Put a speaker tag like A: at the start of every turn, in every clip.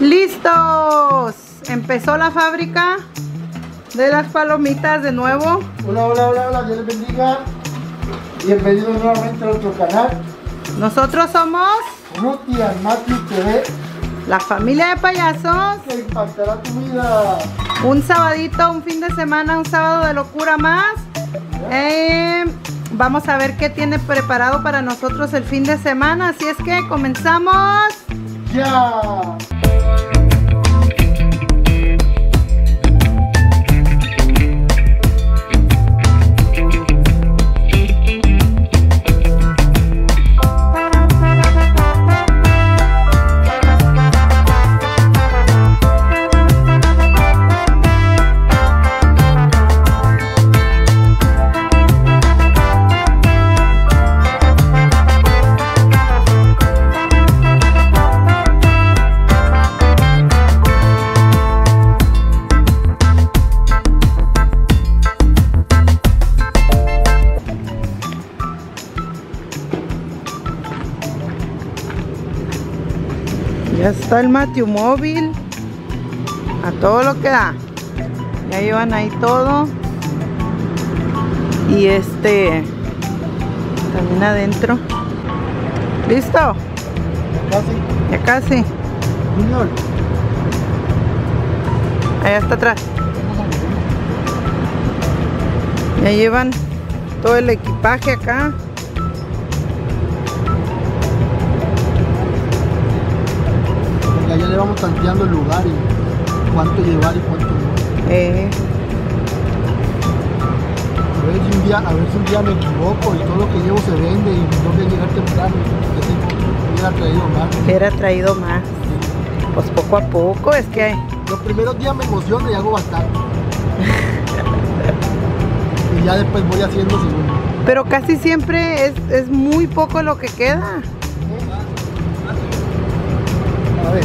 A: ¡Listos! Empezó la fábrica de las palomitas de nuevo.
B: Hola, hola, hola, hola, Dios les bendiga. Bienvenidos nuevamente a nuestro canal.
A: Nosotros somos
B: and Matthew TV.
A: la familia de payasos.
B: Que impactará tu vida.
A: Un sabadito, un fin de semana, un sábado de locura más. Eh, vamos a ver qué tiene preparado para nosotros el fin de semana. Así es que comenzamos.
B: Ya.
A: Thank you. Está el Matthew móvil. A todo lo que da. Ya llevan ahí todo. Y este. También adentro. ¿Listo?
B: Casi.
A: Ya casi. Allá está atrás. Ya llevan todo el equipaje acá.
B: Vamos tanteando el lugar y cuánto llevar y cuánto no.
A: Eh,
B: A ver si un día, a ver si un día me equivoco y todo lo que llevo se vende y tengo que llegar temprano. Hubiera traído más.
A: hubiera traído más. Pues poco a poco, es que
B: Los primeros días me emociono y hago bastante. y ya después voy haciendo segundo.
A: Pero casi siempre es, es muy poco lo que queda.
B: A ver.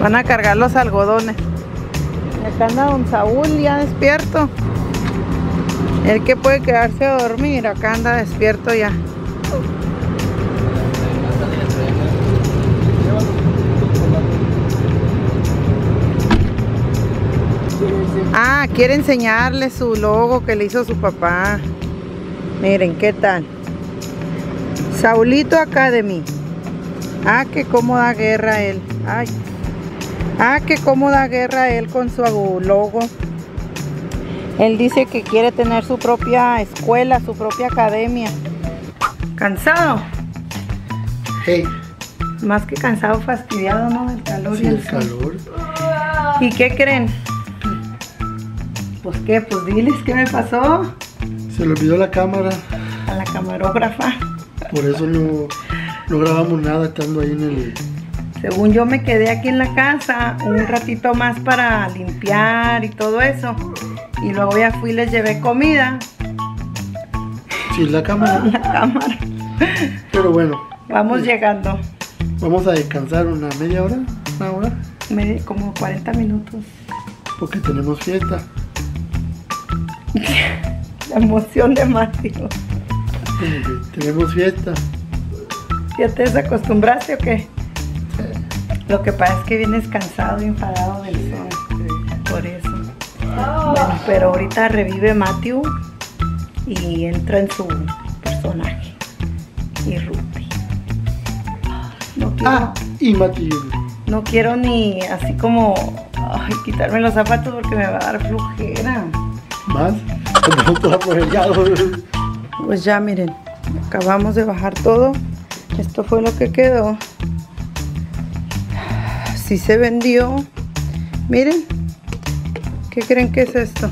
A: Van a cargar los algodones. Acá anda don Saúl ya despierto. El que puede quedarse a dormir, acá anda despierto ya. Ah, quiere enseñarle su logo que le hizo su papá. Miren, ¿qué tal? Saulito Academy. Ah, que cómo da guerra él. Ay. Ah, que cómo da guerra él con su logo. Él dice que quiere tener su propia escuela, su propia academia. ¿Cansado?
B: Hey,
A: Más que cansado, fastidiado, ¿no? Del calor
B: sí,
A: y
B: el
A: el
B: calor.
A: ¿Y qué creen? Pues qué, pues diles qué me pasó
B: Se le olvidó la cámara.
A: a la camarógrafa.
B: Por eso no, no grabamos nada estando ahí en el.
A: Según yo me quedé aquí en la casa un ratito más para limpiar y todo eso. Y luego ya fui y les llevé comida
B: Sí, la cámara.
A: la cámara.
B: Pero bueno,
A: Vamos llegando.
B: vamos a descansar una media hora, una hora,
A: como 40 minutos.
B: porque tenemos fiesta.
A: La emoción de Mateo.
B: Tenemos fiesta.
A: ¿Ya te desacostumbraste o qué? Lo que pasa es que vienes cansado y enfadado del sol. Por eso. Bueno, pero ahorita revive Matthew y entra en su personaje. Y Ruby. No quiero,
B: Ah, y Mati
A: no quiero ni así como ay, quitarme los zapatos porque me va a dar flujera.
B: más.
A: Pues ya miren, acabamos de bajar todo. Esto fue lo que quedó. Sí se vendió. Miren. ¿Qué creen que es esto?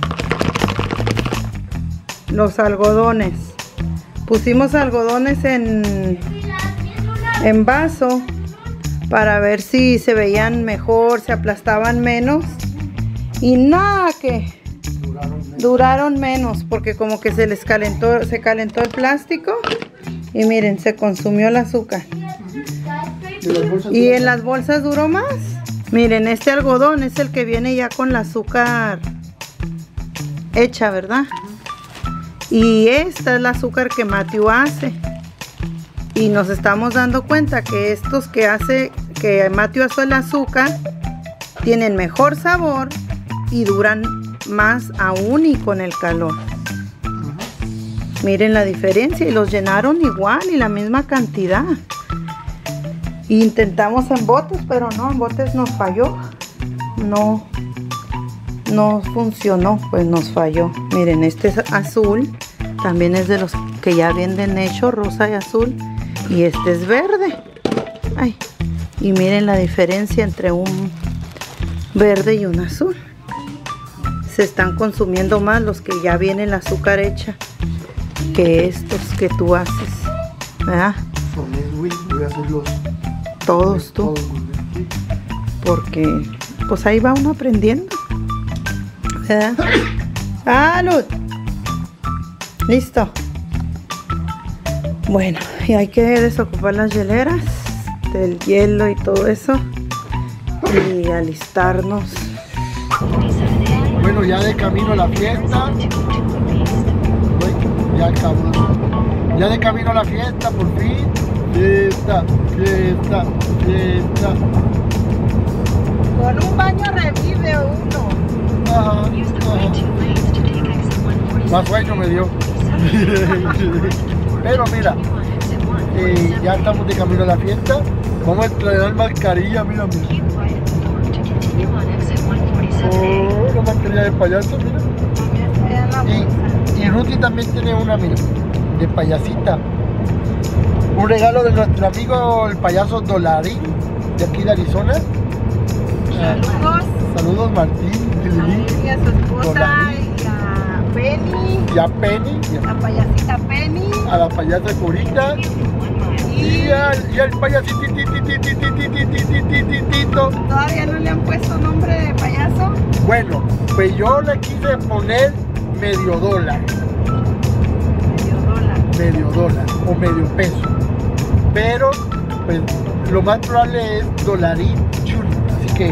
A: Los algodones. Pusimos algodones en, en vaso para ver si se veían mejor, se aplastaban menos. Y nada que duraron menos porque como que se les calentó, se calentó el plástico y miren, se consumió el azúcar.
B: De las bolsas
A: Y en las bolsas duró más. Miren, este algodón es el que viene ya con el azúcar hecha, ¿verdad? Y esta es la azúcar que Matthew hace. Y nos estamos dando cuenta que estos que hace, que Mateo azul el azúcar tienen mejor sabor y duran más aún y con el calor. Miren la diferencia y los llenaron igual y la misma cantidad. Intentamos en botes, pero no, en botes nos falló. No, no funcionó, pues nos falló. Miren, este es azul, también es de los que ya venden hecho, rosa y azul. Y este es verde. Ay, y miren la diferencia entre un verde y un azul. Se están consumiendo más los que ya vienen el azúcar hecha que estos que tú haces. ¿Verdad?
B: Hacerlos
A: todos tú. Porque pues ahí va uno aprendiendo. ¡Salud! Listo. Bueno, y hay que desocupar las hieleras del hielo y todo eso. Y alistarnos.
B: Bueno, ya de camino a la fiesta. Ya de camino a la fiesta, por fin. Fiesta, fiesta, fiesta.
A: Con un baño revive uno.
B: Ajá, ajá. Más sueño me dio. Pero mira, eh, ya estamos de camino a la fiesta. Vamos a estrenar mascarilla, mira, mira. Oh, una mascarilla de payaso, mira. Y, y Ruti también tiene una, mira, de payasita. Un regalo de nuestro amigo el payaso Dolarín, de aquí de Arizona.
A: Saludos.
B: Saludos Martín,
A: Y a su esposa y a Penny.
B: Y a Penny. y a-
A: La payasita Penny.
B: a la payasa Corita y al, y al payasito
A: Todavía no le han puesto nombre de payaso.
B: Bueno, pues yo le quise poner medio dólar, medio dólar o medio peso. Pero, pues lo más probable es dolarín junior. Así que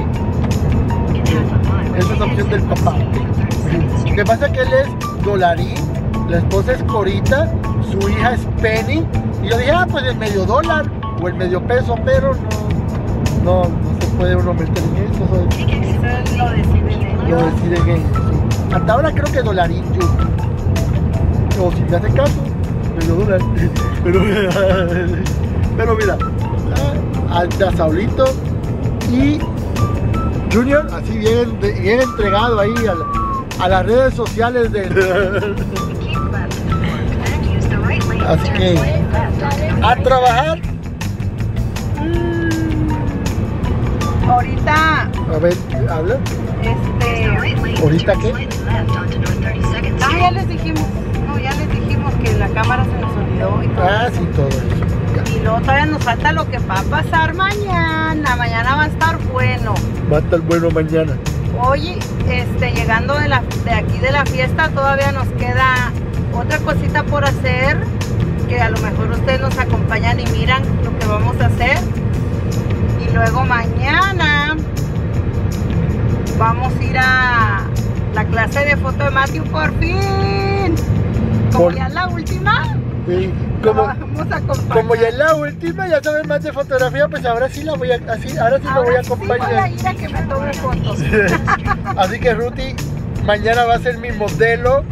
B: esa es la opción del papá. Lo que pasa es que él es dolarín, la esposa es Corita, su hija es Penny. Y yo dije, ah, pues el medio dólar o el medio peso, pero no, no, no se puede uno meter en eso. eso es-
A: Eso lo deciden
B: lo deciden ellos. sí. Hasta ahora creo que dolarín junior. O si me hace caso, medio dólar. Pero, pero mira, al de Saulito y Junior, así bien, bien entregado ahí a, la- a las redes sociales de Así que a trabajar.
A: Ahorita,
B: A ver, habla.
A: este.
B: ¿Ahorita qué?
A: Ah, ya les dijimos. No, ya les dijimos que la cámara se nos olvidó y todo.
B: Ah, sí, todo eso.
A: Luego todavía nos falta lo que va a pasar mañana. Mañana va a estar bueno.
B: Va a estar bueno mañana.
A: Hoy, este, llegando de, la, de aquí de la fiesta, todavía nos queda otra cosita por hacer. Que a lo mejor ustedes nos acompañan y miran lo que vamos a hacer. Y luego mañana vamos a ir a la clase de foto de Matthew por fin. Como
B: Por-
A: ya es la última,
B: Sí, como,
A: vamos a acompañar.
B: como ya es la última, ya sabes más de fotografía, pues ahora sí la voy a, así, ahora sí la voy a
A: Ahora sí voy a
B: acompañar.
A: ir a que me tome fotos.
B: Así que Ruti, mañana va a ser mi modelo.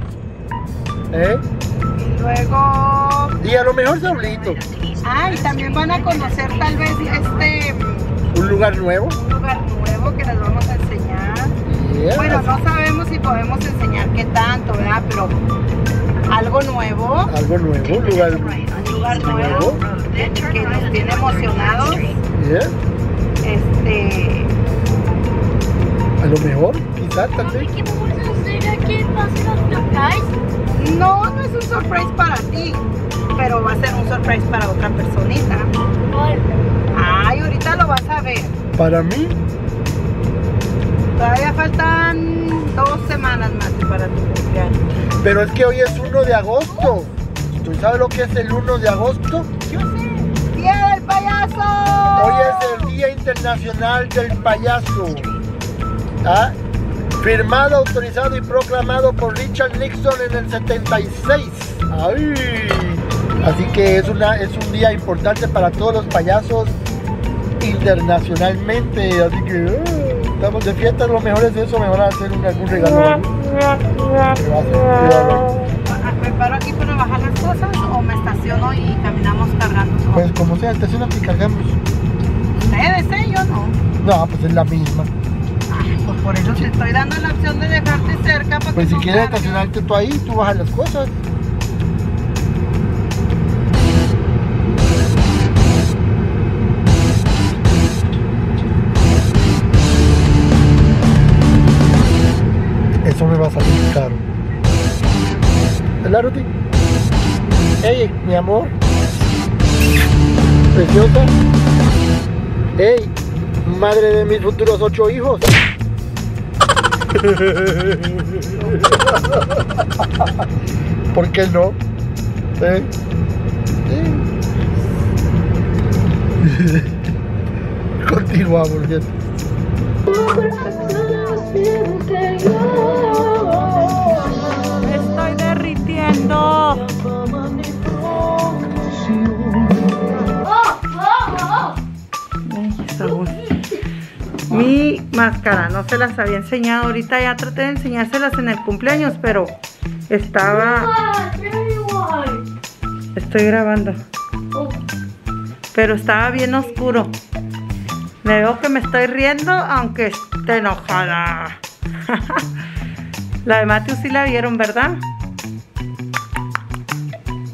B: ¿eh?
A: Y luego
B: Y a lo mejor Saulito,
A: Ah, y también van a conocer tal vez este
B: un lugar nuevo.
A: un lugar nuevo que les vamos a enseñar.
B: Yeah.
A: Bueno, no sabemos si podemos enseñar qué tanto, ¿verdad? Pero algo nuevo,
B: Algo nuevo, un lugar
A: lugar nuevo que nos tiene emocionados.
B: yeah.
A: Este,
B: A lo mejor, quizás también.
A: no, no es un surprise para ti, pero va a ser un surprise para otra personita. Ay, ahorita lo vas a ver.
B: Para mí,
A: Todavía faltan dos semanas más para tu cumpleaños.
B: Pero es que hoy es 1 de agosto. ¿Tú sabes lo que es el 1 de agosto?
A: Yo sé. ¡Día del payaso!
B: Hoy es el Día Internacional del Payaso. ¿Ah? Firmado, autorizado y proclamado por Richard Nixon en el 76. ¡Ay! Así que es, una, es un día importante para todos los payasos internacionalmente, así que eh, estamos de fiesta, lo mejor es eso, mejor hacer un, algún regalo.
A: ¿Me paro aquí para bajar las cosas o me estaciono y caminamos cargando?
B: Pues como sea, estacionate y cargamos.
A: Ustedes, ¿eh? Yo no.
B: No, pues es la misma.
A: Pues por eso te estoy dando la opción de dejarte cerca para
B: Pues
A: que
B: si quieres estacionarte tú ahí, tú bajas las cosas. Eso me va a salir caro. ¿Verdad, Ruti? Ey, mi amor. Preciosa. Ey, madre de mis futuros ocho hijos. ¿Por qué no? ¿Eh? Continuamos, gente.
A: Mi máscara, no se las había enseñado. Ahorita ya traté de enseñárselas en el cumpleaños, pero estaba. Estoy grabando. Pero estaba bien oscuro. Me veo que me estoy riendo, aunque esté enojada. la de Matthew sí la vieron, ¿verdad?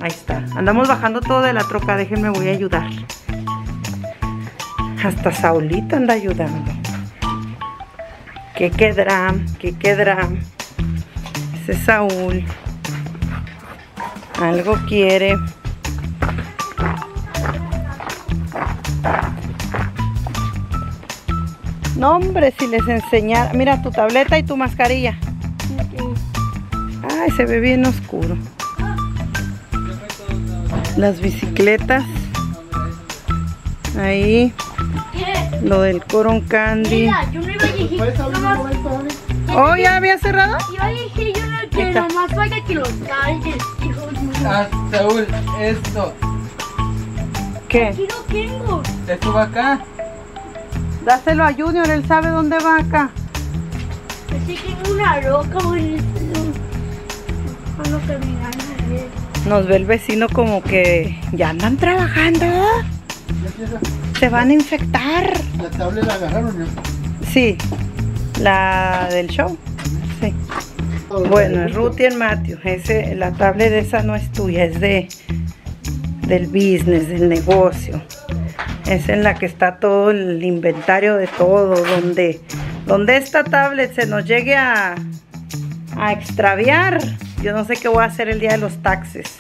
A: Ahí está. Andamos bajando todo de la troca. Déjenme, voy a ayudar. Hasta Saulita anda ayudando. ¿Qué quedará? ¿Qué quedará? Ese es Saúl. Algo quiere. No, hombre, si les enseñara. Mira tu tableta y tu mascarilla. Ay, se ve bien oscuro. Las bicicletas. Ahí. Lo del Coron Candy.
C: Yo.
A: Oh, ¿ya había cerrado?
C: a decir yo no, que nomás vaya que los calles.
D: Ah, Saúl, esto,
A: ¿Qué?
C: Aquí lo tengo.
D: esto va acá.
A: Dáselo a Junior, él sabe dónde va acá.
C: Así que una roca, buenísimo. Cuando caminando.
A: Nos ve el vecino como que ya andan trabajando. Se van a infectar.
B: La tablet la agarraron, ¿no?
A: Sí, la del show. Sí. Bueno, es Ruth y el Matthew. Ese, la tablet esa no es tuya, es de del business, del negocio. Es en la que está todo el inventario de todo, donde, donde esta tablet se nos llegue a, a extraviar. Yo no sé qué voy a hacer el día de los taxes.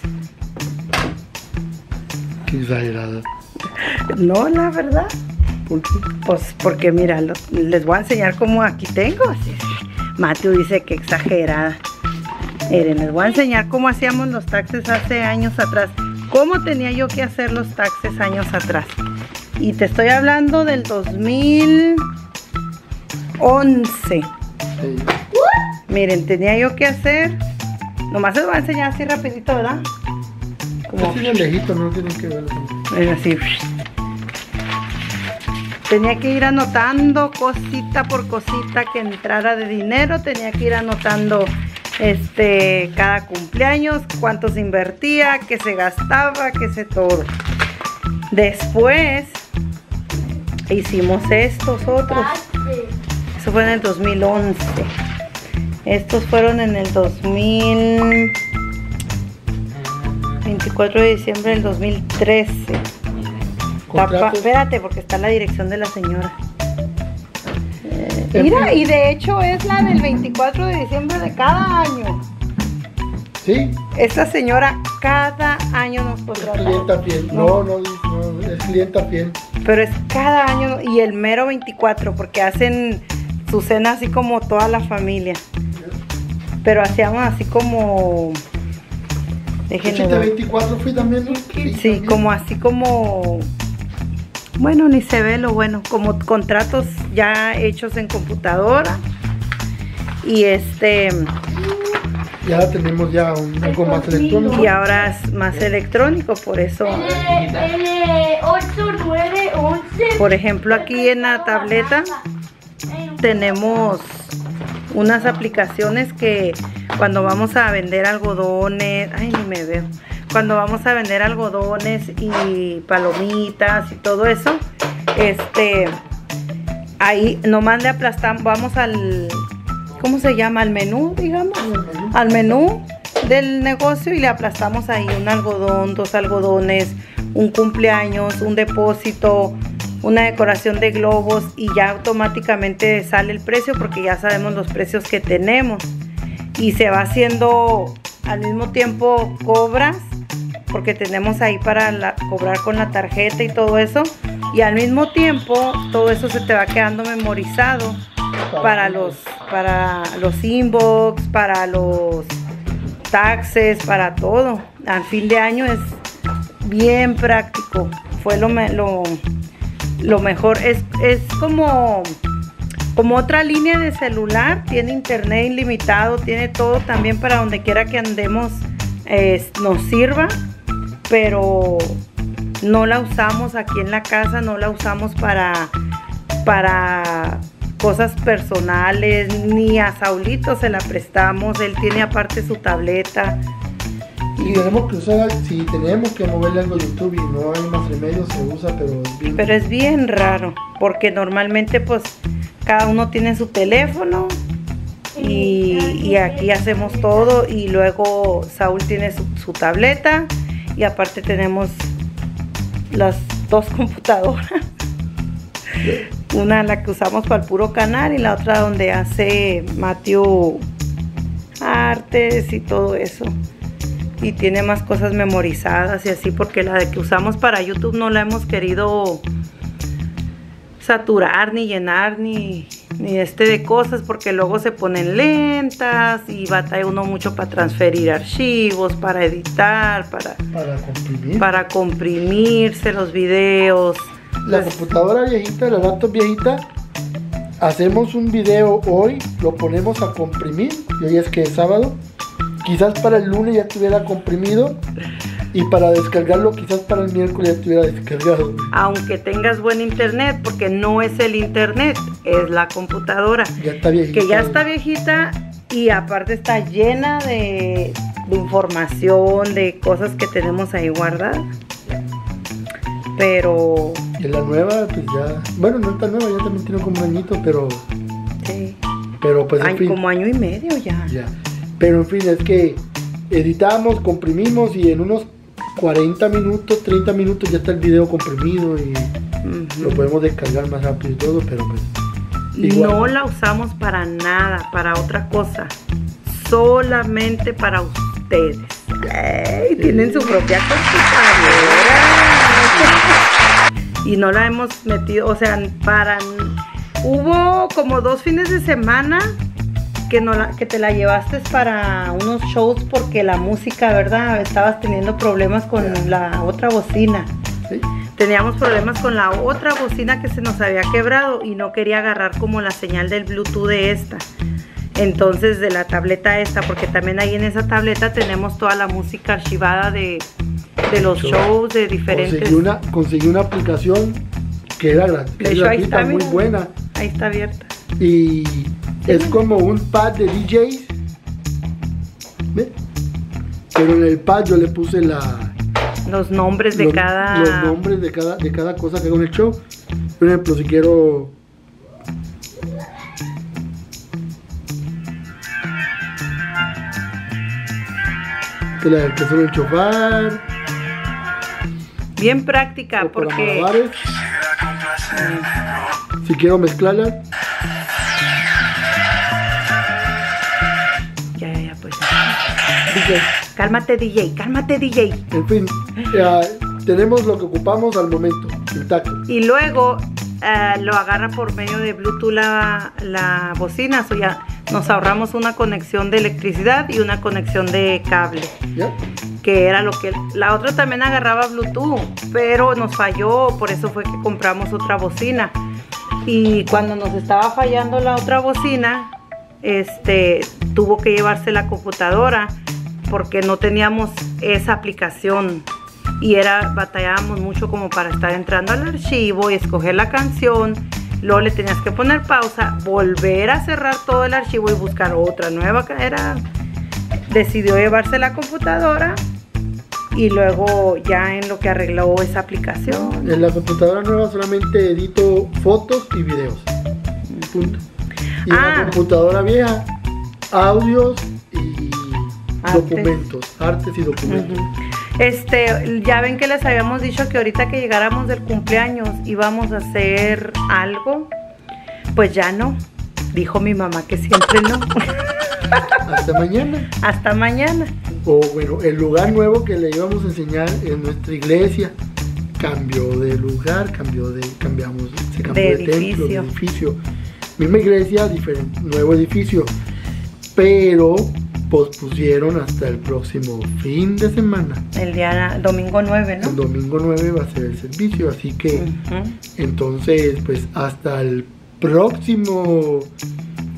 B: Qué exagerada.
A: No, la verdad.
B: ¿Por qué?
A: Pues porque mira, lo- les voy a enseñar cómo aquí tengo. Sí, sí. Matthew dice que exagerada. Miren, les voy a enseñar cómo hacíamos los taxes hace años atrás. Cómo tenía yo que hacer los taxes años atrás. Y te estoy hablando del 2011.
B: Sí.
A: Miren, tenía yo que hacer... Nomás les voy a enseñar así rapidito, ¿verdad? Como
B: Así de lejito, no tienen que ver.
A: es así. Tenía que ir anotando cosita por cosita que entrara de dinero. Tenía que ir anotando este cada cumpleaños, cuánto se invertía, qué se gastaba, qué se todo. Después hicimos estos otros. Eso fue en el 2011. Estos fueron en el 2000. 24 de diciembre del 2013. Tapa- espérate, porque está la dirección de la señora. Eh, mira, y de hecho es la del 24 de diciembre de cada año.
B: Sí,
A: Esta señora cada año nos
B: es
A: contrata.
B: clienta fiel. No, no, no, es clienta fiel.
A: Pero es cada año y el mero 24 porque hacen su cena así como toda la familia. Pero hacíamos así como... Déjenme
B: Este
A: ver.
B: 24 fui también, ¿no?
A: Sí,
B: también.
A: como así como... Bueno, ni se ve lo bueno, como contratos ya hechos en computadora. Y este,
B: Y ahora tenemos ya un, algo más electrónico.
A: y ahora es más electrónico, por eso.
C: L, L, 8, 9, 11,
A: Por ejemplo, aquí en la tableta tenemos unas aplicaciones que cuando vamos a vender algodones, ay ni me veo, cuando vamos a vender algodones y palomitas y todo eso, este, ahí nomás le aplastamos, vamos al, ¿cómo se llama? Al menú, digamos, al menú del negocio y le aplastamos ahí un algodón, dos algodones, un cumpleaños, un depósito, una decoración de globos y ya automáticamente sale el precio porque ya sabemos los precios que tenemos. Y se va haciendo al mismo tiempo cobras porque tenemos ahí para la- cobrar con la tarjeta y todo eso y al mismo tiempo todo eso se te va quedando memorizado para los para los inbox para los taxes para todo. Al fin de año es bien práctico. Fue lo, lo, lo mejor es, es como como otra línea de celular tiene internet ilimitado tiene todo también para donde quiera que andemos nos sirva pero no la usamos aquí en la casa no la usamos para para cosas personales ni a Saulito se la prestamos él tiene aparte su tableta
B: Y tenemos que usar, si tenemos que moverle algo a YouTube y no hay más remedio, se usa, pero es bien-
A: Pero es bien raro, porque normalmente pues cada uno tiene su teléfono y, y aquí hacemos todo y luego Saúl tiene su, su tableta y aparte tenemos las dos computadoras. Una la que usamos para el puro canal y la otra donde hace Matthew artes y todo eso. Y tiene más cosas memorizadas y así porque la de que usamos para YouTube no la hemos querido saturar ni llenar ni, ni este de cosas porque luego se ponen lentas y batalla uno mucho para transferir archivos, para editar, para,
B: para comprimir.
A: para comprimirse los videos.
B: La
A: Pues,
B: computadora viejita, la laptop viejita, hacemos un video hoy, lo ponemos a comprimir, y hoy es que es sábado. Quizás para el lunes ya estuviera comprimido y para descargarlo quizás para el miércoles ya estuviera descargado.
A: aunque tengas buen internet, porque no es el internet, es la computadora.
B: Ya está viejita.
A: que ya está viejita y aparte está llena de, de información, de cosas que tenemos ahí guardadas. Pero
B: Y la nueva, pues ya. Bueno, no está nueva, ya también tiene como un añito, pero.
A: sí,
B: Pero pues en
A: año-
B: fin.
A: como año y medio ya.
B: Ya. Pero en fin, es que editamos, comprimimos y en unos 40 minutos, 30 minutos ya está el video comprimido y lo podemos descargar más rápido y todo, pero pues.
A: No
B: igual.
A: la usamos para nada, para otra cosa. Solamente para ustedes. Ey, tienen su propia computadora. Y no la hemos metido, o sea, para... Hubo como dos fines de semana que, no la, que te la llevaste para unos shows porque la música, ¿verdad? Estabas teniendo problemas con la otra bocina.
B: Sí.
A: Teníamos problemas con la otra bocina que se nos había quebrado y no quería agarrar como la señal del Bluetooth de esta. Entonces de la tableta esta, porque también ahí en esa tableta tenemos toda la música archivada de, de los
B: Show.
A: shows de diferentes.
B: Conseguí una, conseguí una aplicación que era gra- que
A: De
B: es
A: hecho, ahí
B: gratuita, muy buena.
A: Ahí está abierta.
B: Y es como un pad de DJs. ¿Ve? Pero en el pad yo le puse la,
A: Los nombres de
B: los,
A: cada.
B: los nombres de cada, de cada cosa que hago en el show. Por ejemplo, si quiero. Que la que suele enchufar.
A: Bien práctica, porque.
B: malabares. Si quiero mezclarla.
A: DJ, cálmate, DJ, cálmate, DJ.
B: En fin, tenemos lo que ocupamos al momento. Intacto.
A: Y luego eh, lo agarra por medio de Bluetooth la, la bocina. O ya nos ahorramos una conexión de electricidad y una conexión de cable.
B: ¿Ya?
A: Que era lo que. La otra también agarraba Bluetooth, pero nos falló. Por eso fue que compramos otra bocina. Y cuando nos estaba fallando la otra bocina, este tuvo que llevarse la computadora porque no teníamos esa aplicación y era batallábamos mucho como para estar entrando al archivo y escoger la canción. Luego le tenías que poner pausa, volver a cerrar todo el archivo y buscar otra nueva. Era, decidió llevarse la computadora y luego ya en lo que arregló esa aplicación.
B: En la computadora nueva solamente edito fotos y videos. Punto. Y en
A: Ah.
B: la computadora vieja, audios
A: Artes.
B: documentos, artes y documentos.
A: Este, ya ven que les habíamos dicho que ahorita que llegáramos del cumpleaños íbamos a hacer algo. Pues ya no. Dijo mi mamá que siempre no.
B: Hasta mañana.
A: Hasta mañana.
B: O bueno, el lugar nuevo que le íbamos a enseñar en nuestra iglesia cambió de lugar, cambió de, cambiamos, se cambió
A: De
B: de, templo, de
A: edificio.
B: edificio. Misma iglesia, diferente, nuevo edificio. Pero pospusieron hasta el próximo fin de semana.
A: El día domingo 9,
B: El
A: ¿no?
B: domingo 9 va a ser el servicio, así que entonces pues hasta el próximo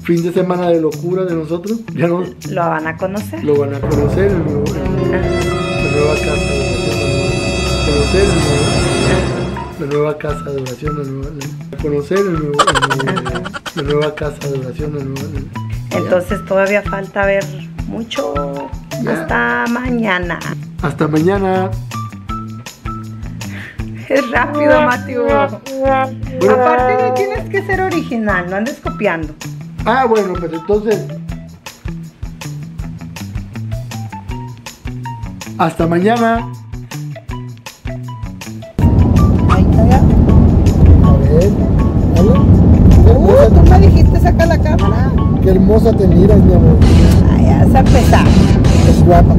B: fin de semana de locura de nosotros, ya no
A: Lo van a conocer.
B: lo van a conocer, el nuevo- el- la nueva casa de oración, conocer el nuevo- la nueva casa de oración, la nueva- conocer el el la nueva casa de oración, la nueva-
A: Entonces todavía falta ver mucho.
B: Ya.
A: Hasta mañana.
B: hasta mañana.
A: Es rápido, Mateo. Aparte no tienes que ser original, no andes copiando.
B: Ah, bueno, pues entonces. Hasta mañana. Hermosa te miras, mi amor.
A: Ay, empezar.
B: Es guapa,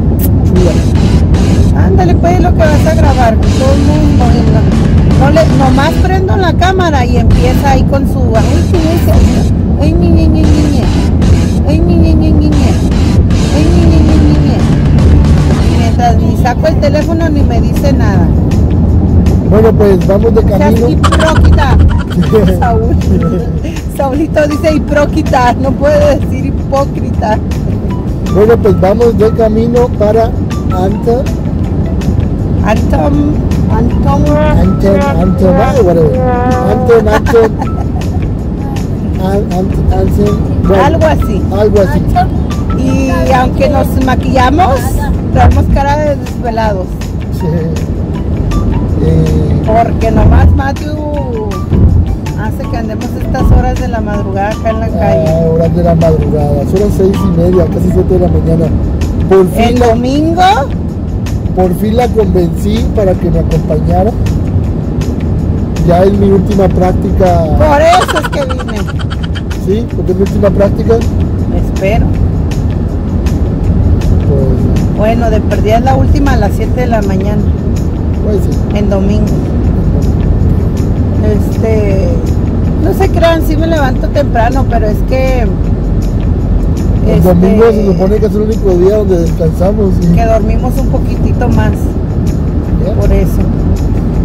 B: chula.
A: Ándale, pues lo que vas a grabar. Todo el mundo. No, le, nomás prendo la cámara y empieza ahí con su. Ay, sí, ay, ñe, ñe, ñe. Ay, ñe, ñe, ñe. Ay, ñe, ñe. Y Mientras ni saco el teléfono ni me dice nada.
B: Bueno, pues vamos de camino.
A: Saúl. Saulito dice hipróquita, no puede decir hipócrita.
B: Bueno, pues vamos de camino para Anta,
A: Anton, Anton,
B: Anton, Anton, ah, whatever. Anton, Anton, An- Ant- Anton, bueno,
A: algo así.
B: algo así.
A: Y aunque nos maquillamos, traemos cara de desvelados.
B: Sí. Eh,
A: Porque nomás Matthew hace que andemos estas horas de la madrugada acá en la calle.
B: horas de la madrugada, son las seis y media, casi siete de la mañana. Por fin,
A: El
B: la,
A: domingo,
B: por fin la convencí para que me acompañara. Ya es mi última práctica,
A: por eso es que vine.
B: ¿sí? Porque es mi última práctica,
A: Espero.
B: pues,
A: Bueno, de perdida es la última a las 7 de la mañana,
B: pues sí.
A: en domingo. Este, no se crean, sí me levanto temprano, pero es que...
B: El
A: este,
B: domingo se supone que es el único día donde descansamos.
A: que dormimos un poquitito más, por eso.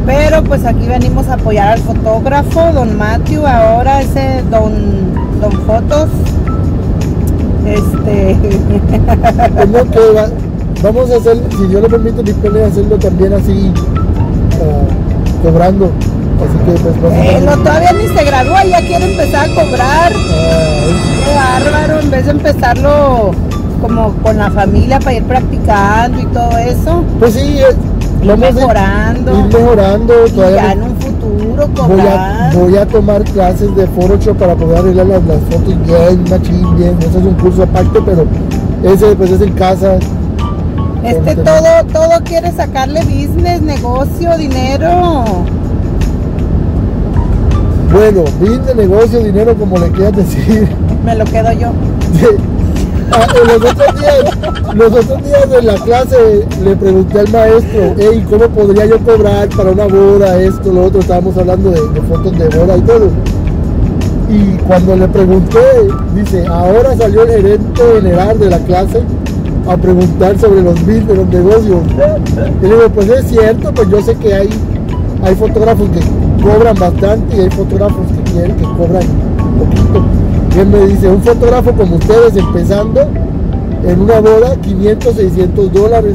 A: Pero pues aquí venimos a apoyar al fotógrafo, don Matthew, ahora ese don, don Fotos. Este,
B: Tengo que va- vamos a hacer, si Dios le permite, mi es hacerlo también así, ah, cobrando. Así que pues
A: no- todavía ni se gradúa ya quiere empezar a cobrar. Qué bárbaro, en vez de empezarlo como con la familia para ir practicando y todo eso,
B: pues sí,
A: ir- mejorando.
B: ir mejorando.
A: Y
B: Todavía
A: ya en un futuro
B: voy, a, voy a tomar clases de Photoshop para poder arreglar las, las fotos bien, machín, bien. Ese es un curso aparte, pero ese pues es en casa.
A: Este todo, todo quiere sacarle business, negocio, dinero.
B: Bueno, business, negocio, dinero, como le quieras decir.
A: Me lo quedo yo.
B: Ah, los otros días, los otros días en la clase le pregunté al maestro, hey, ¿cómo podría yo cobrar para una boda, esto, lo otro? Estábamos hablando de, de fotos de boda y todo. Y cuando le pregunté, dice, ahora salió el gerente general de la clase a preguntar sobre los bills de los negocios. Y le digo, pues es cierto, pues yo sé que hay, hay fotógrafos que cobran bastante y hay fotógrafos que quieren que cobran poquito. Él me dice, un fotógrafo como ustedes empezando en una boda, 500, 600 dólares.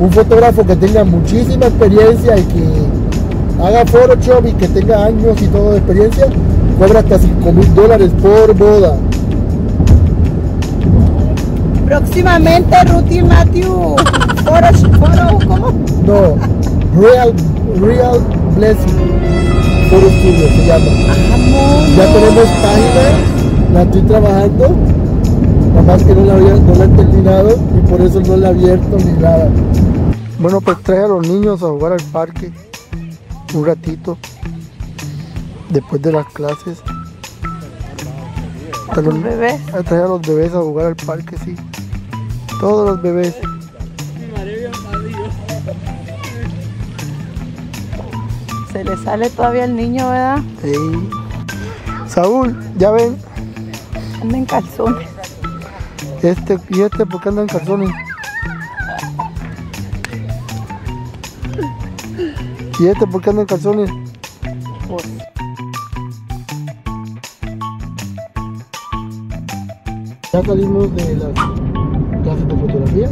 B: un fotógrafo que tenga muchísima experiencia y que haga Photoshop y que tenga años y todo de experiencia, cobra hasta 5 mil dólares por boda.
A: Próximamente Ruth y Matthew. Foro, foro, ¿cómo?
B: No, Real, Real Blessing Photo Studio se llama. Ya tenemos página, la estoy trabajando, nada más que no la, había- no la he terminado y por eso no la he abierto ni nada. Bueno, pues trae a los niños a jugar al parque un ratito después de las clases. A los
A: bebés.
B: A traer a los bebés a jugar al parque, sí. Todos los bebés.
A: Se le sale todavía el niño, ¿verdad?
B: Sí. Saúl, ya ven,
A: Anda en calzones.
B: este y este, ¿por qué andan en calzones? ¿Y este por qué anda en calzones?
A: Pues,
B: Ya salimos de las clases de fotografía.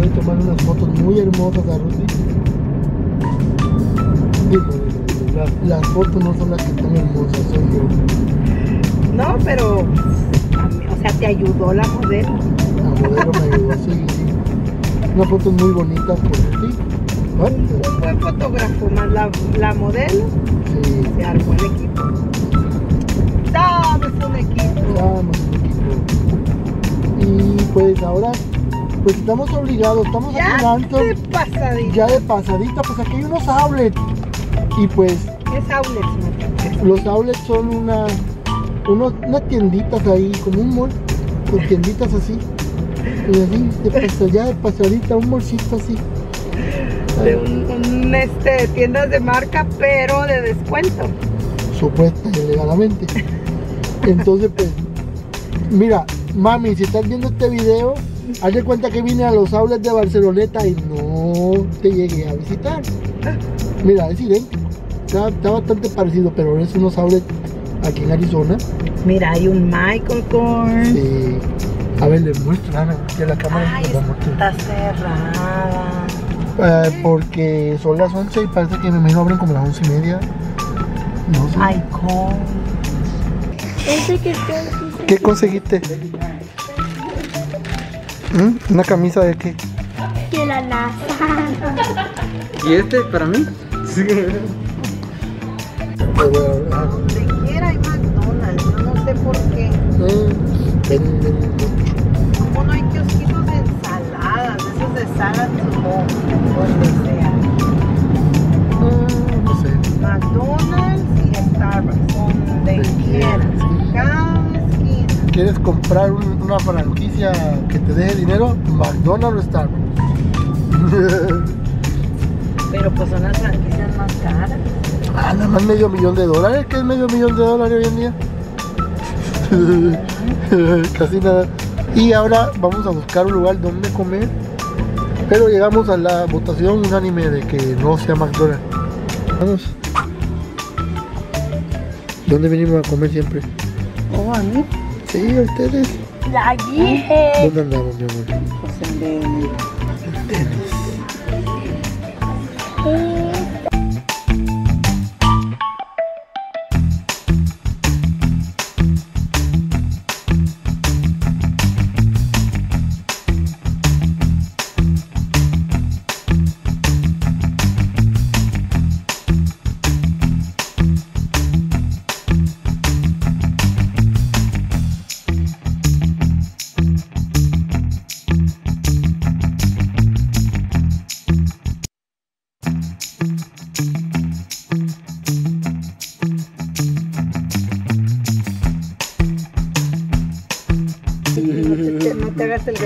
B: A tomar unas fotos muy hermosas a Rudy. Digo, las, las fotos no son las que están hermosas, soy yo.
A: no, pero, o sea, te ayudó la modelo.
B: La modelo me ayudó, sí, sí. Unas fotos muy bonitas por ti. ¿Vale?
A: Fue fotógrafo más la, la modelo.
B: Sí.
A: Se armó el equipo. Sabes un equipo.
B: Vamos, equipo. Y pues ahora, pues estamos obligados, estamos
A: Ya
B: aquí en Anchor,
A: de pasadita.
B: ya de pasadita, pues aquí hay unos outlets. Y pues
A: Es outlets,
B: los outlets son una, unos, unas tienditas ahí, como un mall, con tienditas así. Y así, de ya de pasadita, un bolsito así.
A: de un, un, este, tiendas de marca, pero de descuento.
B: supuesta y legalmente. Entonces, pues, mira, mami, si estás viendo este video, haz de cuenta que vine a los outlets de Barceloneta y no te llegué a visitar. Mira, es idéntico. Está, está bastante parecido, pero es unos outlets aquí en Arizona.
A: Mira, hay un Michael Kors.
B: Sí. A ver, les muestro, Ana, la cámara.
A: Ay, está cerrada.
B: Eh, porque son las 11 y parece que me imagino abren como las 11 y media. No sé.
A: Icon.
C: Ese que está aquí.
B: ¿Qué conseguiste? ¿Mm? ¿Una camisa de qué?
C: De la NASA.
D: ¿Y este para mí?
B: Ah,
A: Donde quiera hay McDonald's. Yo no sé por qué.
B: mm, venden mucho.
A: ¿Cómo no hay kiosquitos de ensaladas? Esos de salad to go, donde sea.
B: Ah, no sé.
A: McDonald's y Starbucks. Donde quiera. Cada esquina.
B: ¿Quieres comprar un- una franquicia que te dé dinero? McDonald's o Starbucks.
A: Pero pues son las franquicias más caras.
B: Ah, nada más medio millón de dólares. ¿Qué es medio millón de dólares hoy en día? Casi nada. Y ahora vamos a buscar un lugar donde comer. Pero llegamos a la votación unánime de que no sea McDonald's. Vamos. ¿Dónde venimos a comer siempre?
A: Oh, a mí.
B: Sí, a ustedes.
C: Dije.
B: ¿Dónde andamos, mi amor?
A: Pues en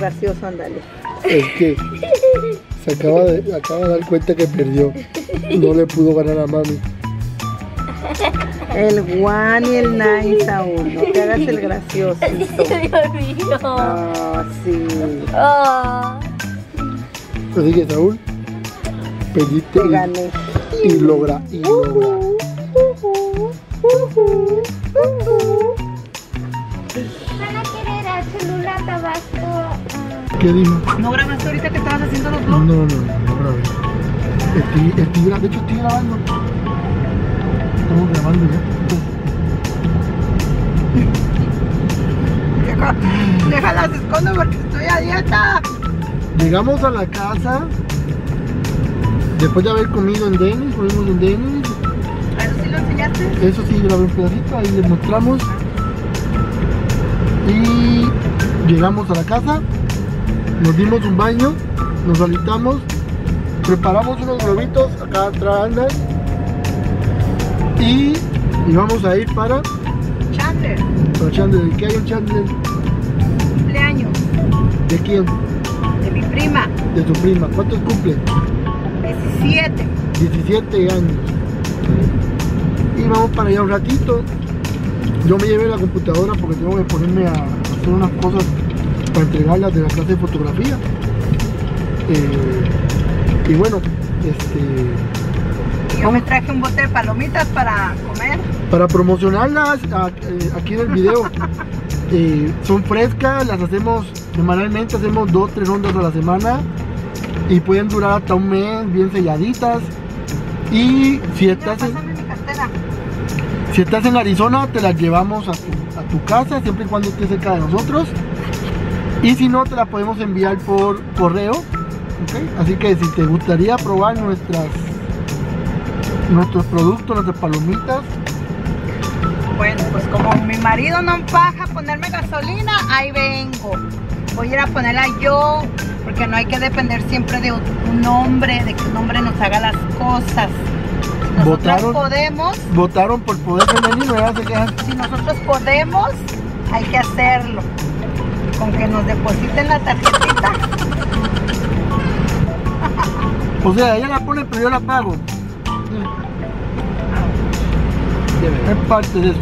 A: gracioso, ándale.
B: Es que se acaba de, acaba de dar cuenta que perdió. No le pudo ganar a mami.
A: El one y el nine, Saúl. No te hagas el gracioso.
C: Dios mío.
A: Ah, sí.
C: Oh.
B: Así que Saúl, perdiste
A: Te gané.
B: y, y logra, y logra.
C: A celular tabasco.
B: ¿Qué dijo?
A: ¿No grabaste ahorita que estabas haciendo los
B: No,
A: vlogs?
B: no, no, no grabé. Estoy, estoy gra- de hecho estoy grabando. Estamos grabando ya.
A: Deja- Déjalas escondo porque estoy a dieta.
B: Llegamos a la casa después de haber comido en Denis, comimos en Denis.
A: ¿Eso sí lo enseñaste?
B: Eso sí, grabé un pedacito, ahí les mostramos. Y llegamos a la casa, nos dimos un baño, nos alitamos, preparamos unos globitos acá atrás andan, y, y vamos a ir para,
A: Chandler,
B: para Chandler. ¿Qué hay en Chandler?
A: cumpleaños
B: ¿De quién?
A: de mi prima,
B: De tu prima. ¿Cuántos cumple?
A: 17.
B: 17 años. Y vamos para allá un ratito. Yo me llevé la computadora porque tengo que ponerme a hacer unas cosas para entregarlas de la clase de fotografía. Eh, y bueno, este,
A: Yo me traje un bote de palomitas para comer.
B: para promocionarlas a- eh, aquí en el video. eh, son frescas, las hacemos semanalmente, hacemos dos, tres rondas a la semana y pueden durar hasta un mes bien selladitas. Y si estás. Si estás en Arizona, te las llevamos a tu, a tu casa, siempre y cuando estés cerca de nosotros. Y si no, te la podemos enviar por correo. Así que si te gustaría probar nuestras, nuestros productos, nuestras palomitas,
A: Bueno, pues como mi marido no paga ponerme gasolina, ahí vengo. Voy a ir a ponerla yo, porque no hay que depender siempre de un hombre, de que un hombre nos haga las cosas. Nosotros
B: Votaron.
A: podemos,
B: votaron por poder femenino, ¿verdad?
A: Si nosotros podemos, hay que hacerlo. Con que nos depositen la tarjetita.
B: O sea, ella la pone, pero yo la pago.
D: Verás.
B: Es parte de eso.